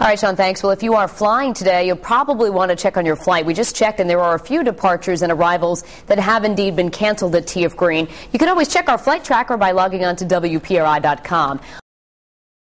All right, Sean, thanks. Well, if you are flying today, you'll probably want to check on your flight. We just checked, and there are a few departures and arrivals that have indeed been canceled at TF Green. You can always check our flight tracker by logging on to WPRI.com.